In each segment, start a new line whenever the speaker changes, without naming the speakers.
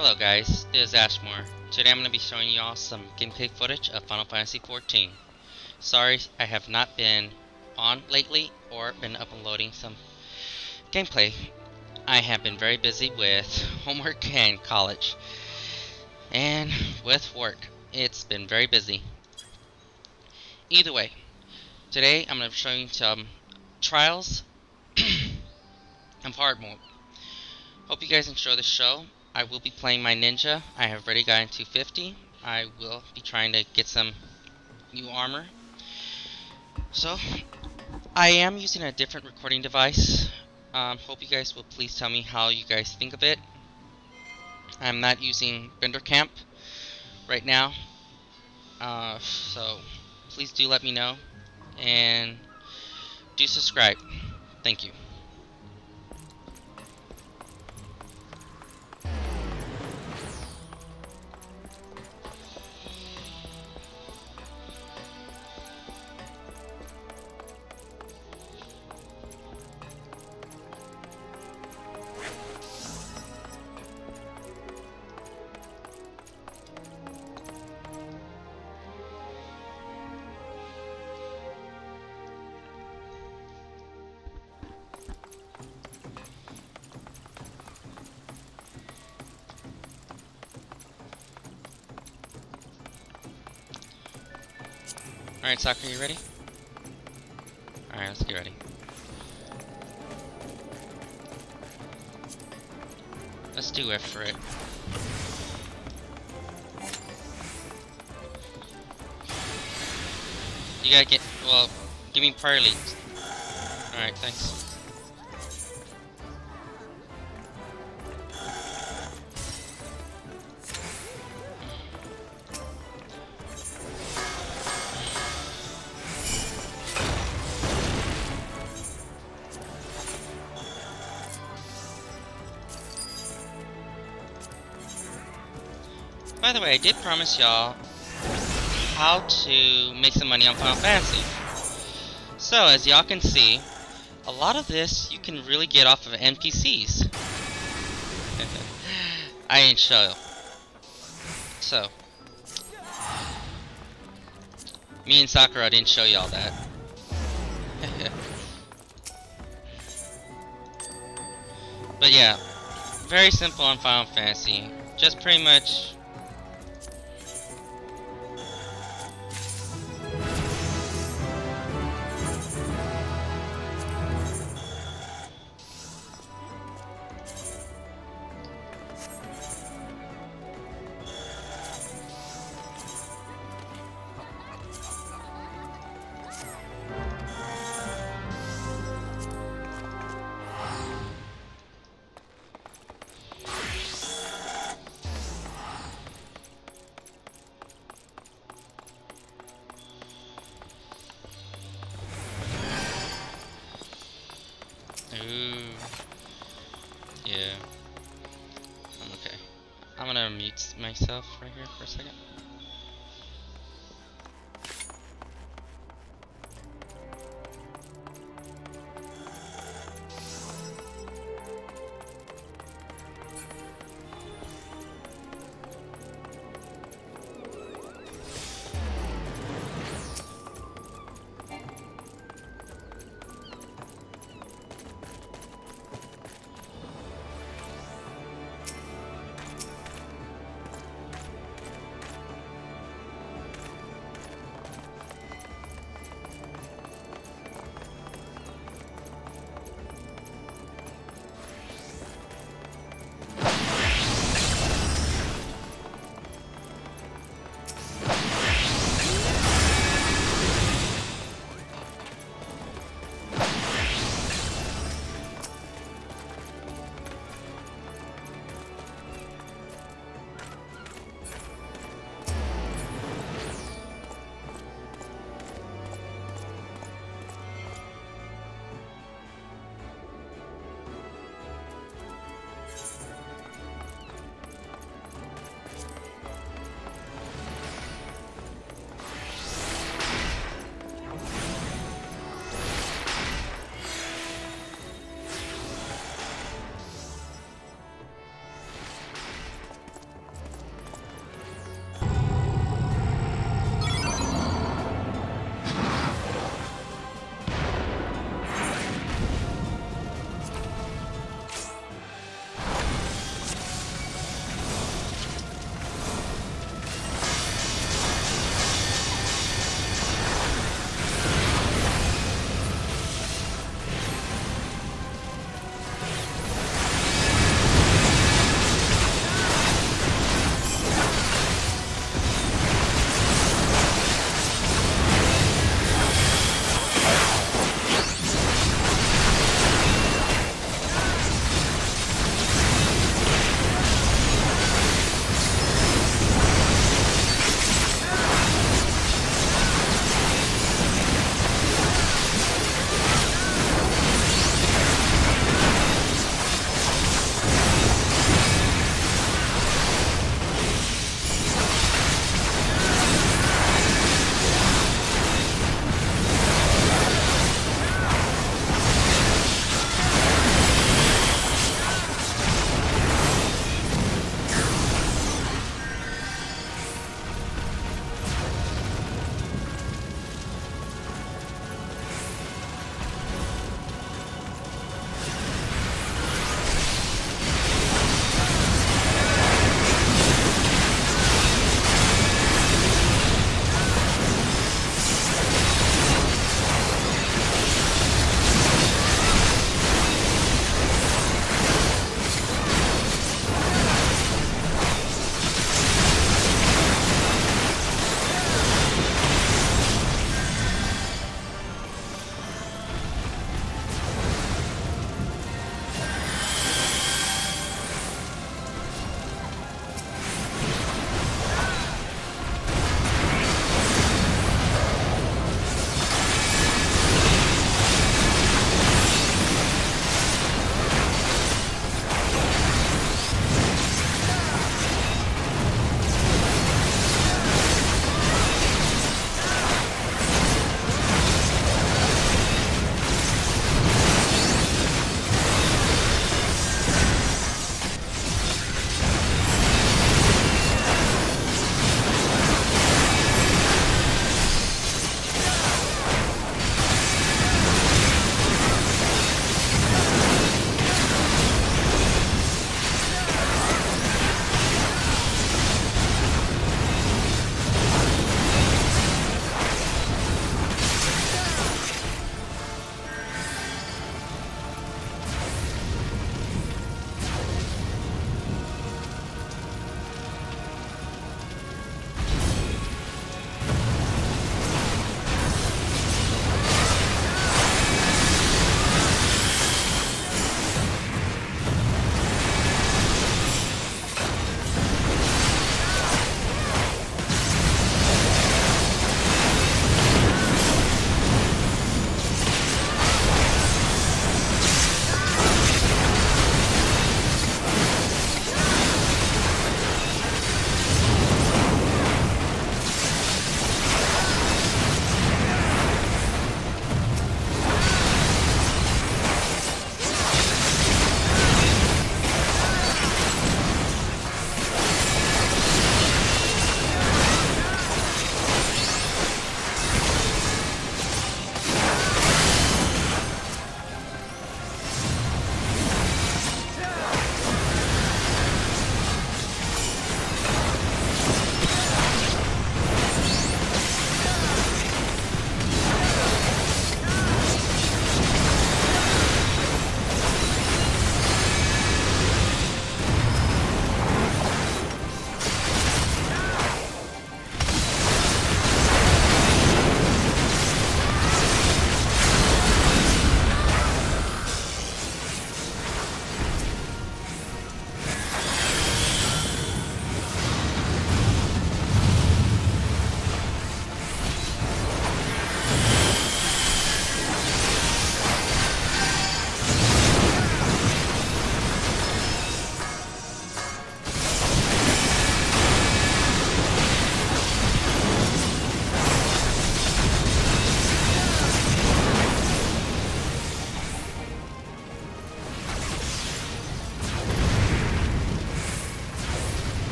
Hello guys, this is Ashmore. Today I'm going to be showing y'all some gameplay footage of Final Fantasy XIV. Sorry I have not been on lately or been uploading some gameplay. I have been very busy with homework and college. And with work. It's been very busy. Either way, today I'm going to be showing some trials of hard mode. Hope you guys enjoy the show. I will be playing my ninja. I have already gotten to 50. I will be trying to get some new armor. So, I am using a different recording device. Um, hope you guys will please tell me how you guys think of it. I'm not using Bandicam right now. Uh, so, please do let me know. And do subscribe. Thank you. Alright, Sakura, you ready? Alright, let's get ready. Let's do F for it. You gotta get, well, give me leads. Alright, thanks. By the way, I did promise y'all how to make some money on Final Fantasy. So, as y'all can see, a lot of this you can really get off of NPCs. I ain't show. You. So, me and Sakura didn't show y'all that. but yeah, very simple on Final Fantasy. Just pretty much myself right here for a second.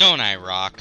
Don't I rock?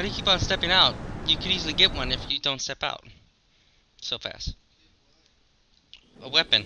Why do you keep on stepping out? You could easily get one if you don't step out so fast. A weapon.